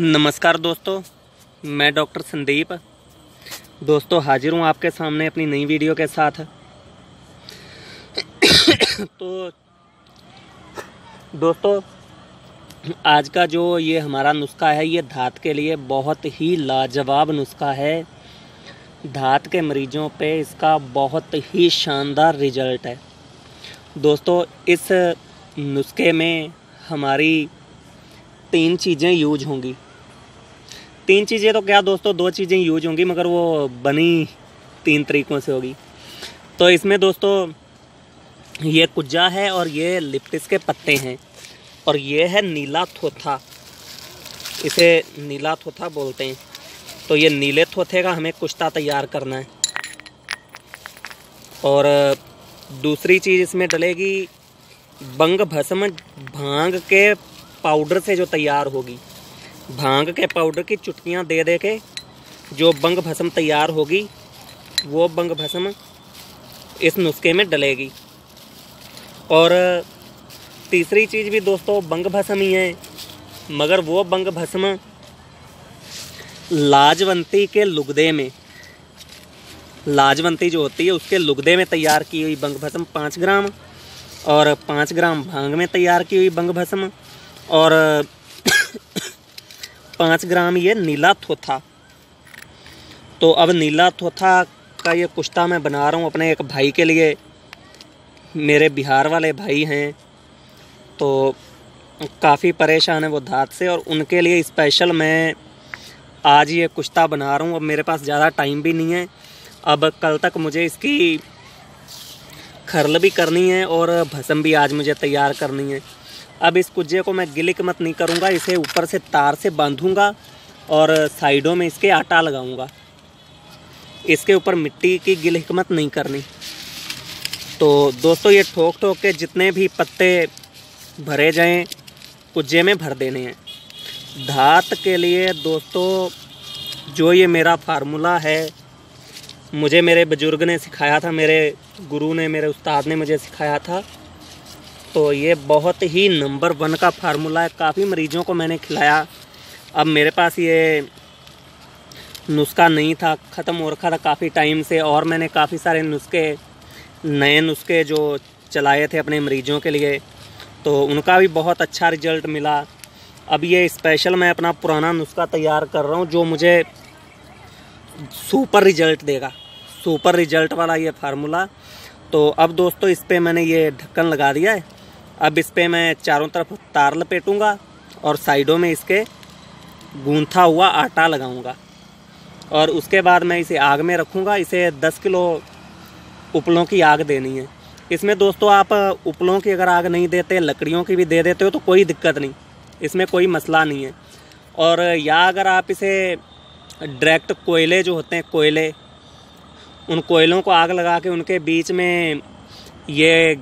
नमस्कार दोस्तों, मैं डॉक्टर संदीप। दोस्तों, हाजिर हूँ आपके सामने अपनी नई वीडियो के साथ। तो दोस्तों, आज का जो ये हमारा नुस्खा है, ये धात के लिए बहुत ही लाजवाब नुस्खा है। धात के मरीजों पे इसका बहुत ही शानदार रिज़ल्ट है। दोस्तों, इस नुस्खे में हमारी तीन चीज़ें यूज़ होंगी। तीन चीज़ें तो क्या दोस्तों, दो चीज़ें यूज़ होंगी, मगर वो बनी तीन तरीक़ों से होगी। तो इसमें दोस्तों, ये कुज्जा है और ये लिप्टिस के पत्ते हैं। और ये है नीला थोथा। इसे नीला थोथा बोलते हैं। तो ये नीले थोथे का हमें कुश्ता तैयार करना है। और दूसरी चीज़ इसमें डलेगी बंग भस्म भाँग के पाउडर से जो तैयार होगी। भाँग के पाउडर की चुटकियाँ दे दे के जो बंग भस्म तैयार होगी, वो बंग भस्म इस नुस्खे में डलेगी। और तीसरी चीज़ भी दोस्तों, बंग भस्म ही है, मगर वो बंग भस्म लाजवंती के लुगदे में, लाजवंती जो होती है, उसके लुगदे में तैयार की हुई बंग भस्म पाँच ग्राम और पाँच ग्राम भाँग में तैयार की हुई बंग भस्म और पाँच ग्राम ये नीला थोथा। तो अब नीला थोथा का ये कुश्ता मैं बना रहा हूँ अपने एक भाई के लिए। मेरे बिहार वाले भाई हैं। तो काफ़ी परेशान है वो धात से और उनके लिए स्पेशल मैं आज ये कुश्ता बना रहा हूँ। अब मेरे पास ज़्यादा टाइम भी नहीं है। अब कल तक मुझे इसकी खरल भी करनी है और भसम भी आज मुझे तैयार करनी है। अब इस कुज्जे को मैं गिलिक मत नहीं करूँगा, इसे ऊपर से तार से बांधूँगा और साइडों में इसके आटा लगाऊँगा। इसके ऊपर मिट्टी की गिल हिकमत नहीं करनी। तो दोस्तों, ये ठोक ठोक के जितने भी पत्ते भरे जाएँ, कुज्जे में भर देने हैं। धात के लिए दोस्तों, जो ये मेरा फार्मूला है, मुझे मेरे बुज़ुर्ग ने सिखाया था, मेरे गुरु ने, मेरे उस्ताद ने मुझे सिखाया था। तो ये बहुत ही नंबर वन का फार्मूला है। काफ़ी मरीजों को मैंने खिलाया। अब मेरे पास ये नुस्खा नहीं था, ख़त्म हो रखा था काफ़ी टाइम से और मैंने काफ़ी सारे नुस्खे, नए नुस्खे जो चलाए थे अपने मरीजों के लिए तो उनका भी बहुत अच्छा रिज़ल्ट मिला। अब ये स्पेशल मैं अपना पुराना नुस्खा तैयार कर रहा हूँ, जो मुझे सुपर रिज़ल्ट देगा। सुपर रिज़ल्ट वाला ये फार्मूला। तो अब दोस्तों इस पर मैंने ये ढक्कन लगा दिया है। अब इस पर मैं चारों तरफ़ तार लपेटूँगा और साइडों में इसके गूंथा हुआ आटा लगाऊँगा। और उसके बाद मैं इसे आग में रखूँगा। इसे 10 किलो उपलों की आग देनी है। इसमें दोस्तों आप उपलों की अगर आग नहीं देते, लकड़ियों की भी दे देते हो तो कोई दिक्कत नहीं। इसमें कोई मसला नहीं है। और या अगर आप इसे डायरेक्ट कोयले जो होते हैं, कोयले, उन कोयलों को आग लगा के उनके बीच में ये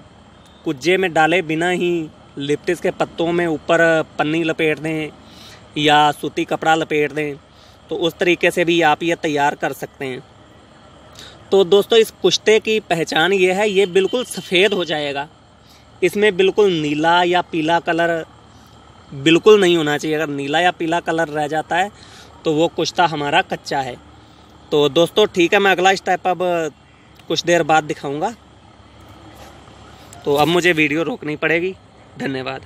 कुज्जे में डाले बिना ही लिप्टिस के पत्तों में ऊपर पन्नी लपेट दें या सूती कपड़ा लपेट दें तो उस तरीके से भी आप ये तैयार कर सकते हैं। तो दोस्तों, इस कुश्ते की पहचान ये है, ये बिल्कुल सफ़ेद हो जाएगा। इसमें बिल्कुल नीला या पीला कलर बिल्कुल नहीं होना चाहिए। अगर नीला या पीला कलर रह जाता है तो वो कुश्ता हमारा कच्चा है। तो दोस्तों, ठीक है, मैं अगला स्टेप अब कुछ देर बाद दिखाऊँगा। तो अब मुझे वीडियो रोकनी पड़ेगी। धन्यवाद।